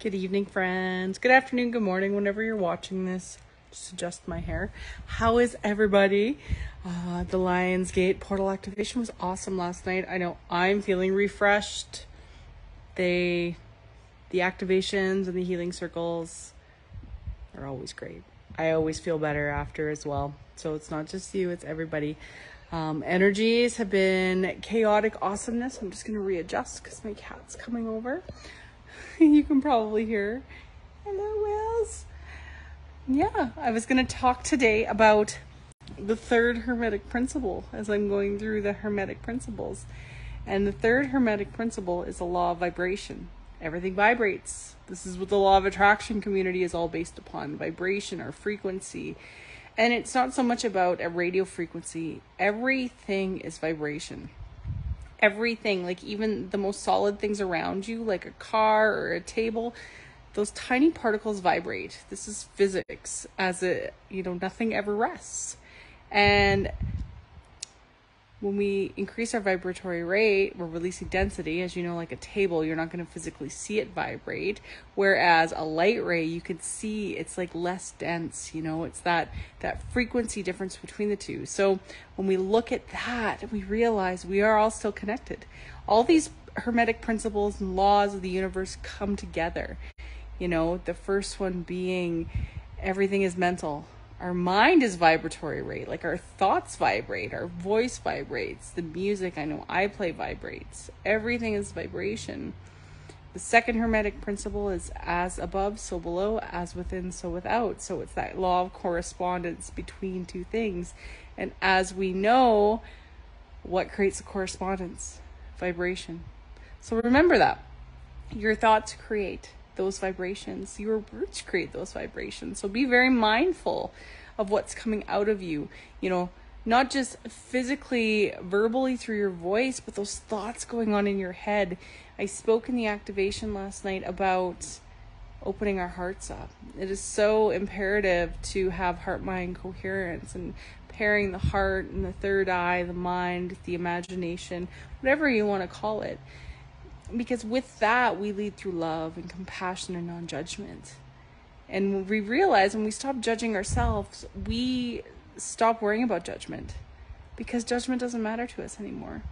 Good evening, friends. Good afternoon, good morning, whenever you're watching this. Just adjust my hair. How is everybody? Uh, the Lionsgate portal activation was awesome last night. I know I'm feeling refreshed. They, the activations and the healing circles are always great. I always feel better after as well. So it's not just you, it's everybody. Um, energies have been chaotic awesomeness. I'm just going to readjust because my cat's coming over. you can probably hear. Hello, Wells. Yeah, I was going to talk today about the third Hermetic principle as I'm going through the Hermetic principles. And the third Hermetic principle is the law of vibration. Everything vibrates. This is what the law of attraction community is all based upon vibration or frequency. And it's not so much about a radio frequency, everything is vibration everything, like even the most solid things around you, like a car or a table, those tiny particles vibrate. This is physics, as it, you know, nothing ever rests. And when we increase our vibratory rate, we're releasing density. As you know, like a table, you're not going to physically see it vibrate. Whereas a light ray, you can see it's like less dense. You know, it's that that frequency difference between the two. So when we look at that, we realize we are all still connected. All these hermetic principles and laws of the universe come together. You know, the first one being everything is mental our mind is vibratory rate like our thoughts vibrate our voice vibrates the music i know i play vibrates. Everything is vibration. The second hermetic principle is as above so below as within so without. So it's that law of correspondence between two things. And as we know what creates a correspondence? Vibration. So remember that. Your thoughts create those vibrations. Your words create those vibrations. So be very mindful of what's coming out of you. You know, not just physically, verbally through your voice, but those thoughts going on in your head. I spoke in the activation last night about opening our hearts up. It is so imperative to have heart mind coherence and pairing the heart and the third eye, the mind, the imagination, whatever you want to call it because with that we lead through love and compassion and non-judgment. And we realize when we stop judging ourselves we stop worrying about judgment because judgment doesn't matter to us anymore.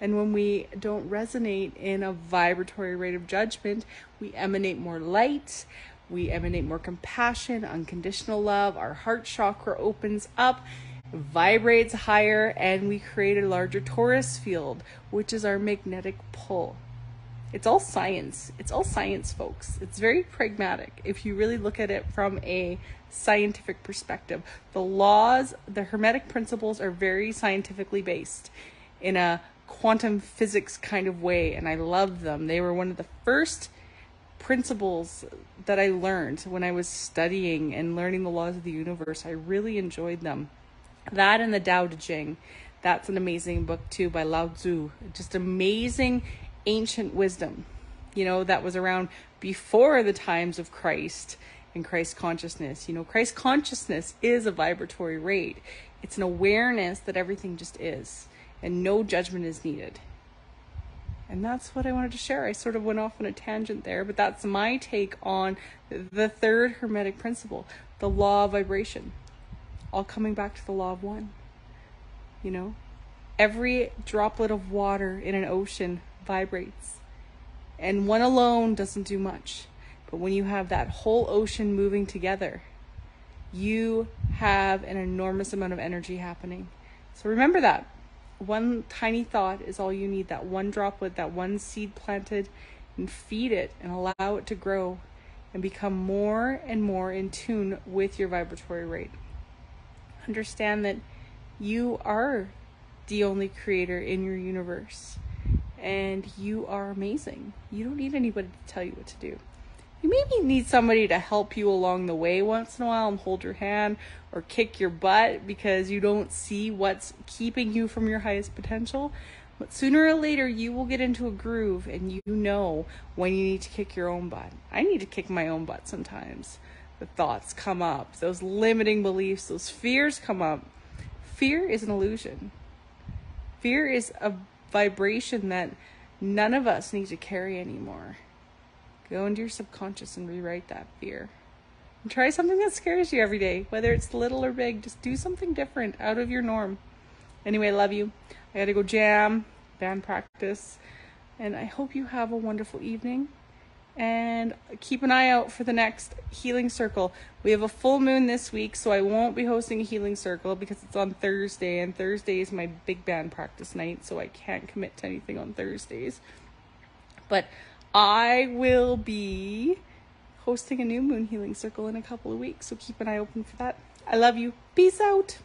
And when we don't resonate in a vibratory rate of judgment we emanate more light we emanate more compassion unconditional love our heart chakra opens up vibrates higher and we create a larger torus field which is our magnetic pull it's all science. It's all science, folks. It's very pragmatic if you really look at it from a scientific perspective. The laws, the Hermetic principles are very scientifically based in a quantum physics kind of way, and I love them. They were one of the first principles that I learned when I was studying and learning the laws of the universe. I really enjoyed them. That and the Tao Te Ching. That's an amazing book too by Lao Tzu. Just amazing ancient wisdom, you know, that was around before the times of Christ and Christ consciousness. You know, Christ consciousness is a vibratory rate, it's an awareness that everything just is, and no judgment is needed. And that's what I wanted to share. I sort of went off on a tangent there, but that's my take on the third Hermetic principle, the law of vibration. All coming back to the law of one. You know, every droplet of water in an ocean vibrates. And one alone doesn't do much. But when you have that whole ocean moving together, you have an enormous amount of energy happening. So remember that. One tiny thought is all you need. That one droplet, that one seed planted, and feed it and allow it to grow and become more and more in tune with your vibratory rate. Understand that you are the only creator in your universe and you are amazing. You don't need anybody to tell you what to do. You maybe need somebody to help you along the way once in a while and hold your hand or kick your butt because you don't see what's keeping you from your highest potential. But sooner or later, you will get into a groove and you know when you need to kick your own butt. I need to kick my own butt sometimes. The thoughts come up, those limiting beliefs, those fears come up. Fear is an illusion. Fear is a vibration that none of us need to carry anymore. Go into your subconscious and rewrite that fear. And try something that scares you every day, whether it's little or big. Just do something different out of your norm. Anyway, I love you. I gotta go jam, band practice, and I hope you have a wonderful evening. And keep an eye out for the next healing circle. We have a full moon this week, so I won't be hosting a healing circle because it's on Thursday, and Thursday is my big band practice night, so I can't commit to anything on Thursdays. But I will be hosting a new moon healing circle in a couple of weeks, so keep an eye open for that. I love you. Peace out.